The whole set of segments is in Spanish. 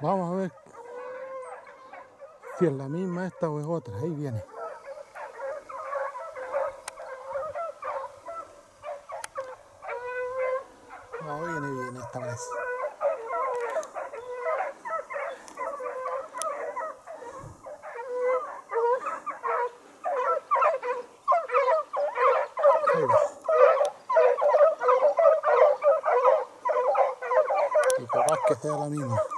Vamos a ver si es la misma esta o es otra. Ahí viene. No, viene bien esta vez. Y capaz que sea la misma.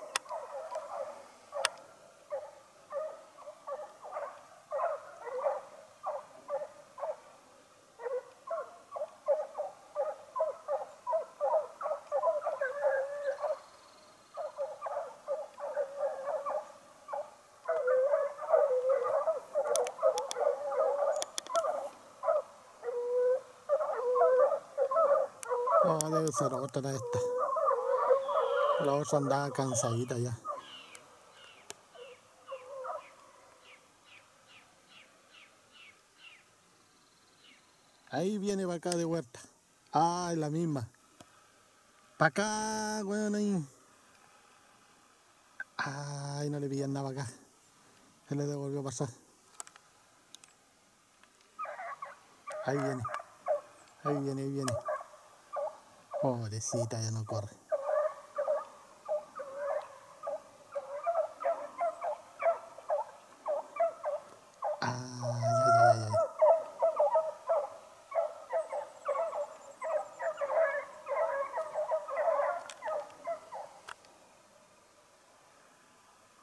No, debe ser otra esta. La otra andaba cansadita ya. Ahí viene para acá de huerta. Ah, es la misma. Para acá, weón, ahí. Ay, no le pillan nada para acá. Se le devolvió pasar. Ahí viene. Ahí viene, ahí viene. Pobrecita, ya no corre. Ay, ay, ay, ay.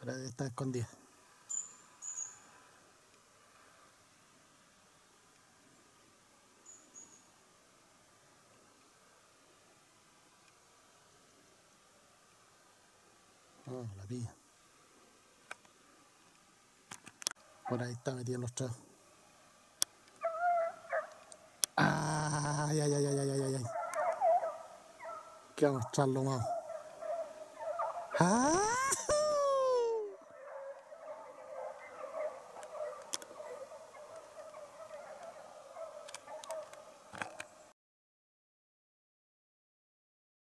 Pero está escondida. No, la pilla. Por ahí está metida en los tres. Ay, ay, ay, ay, ay, ay, ay. Que a mostrarlo más. ¡Ah!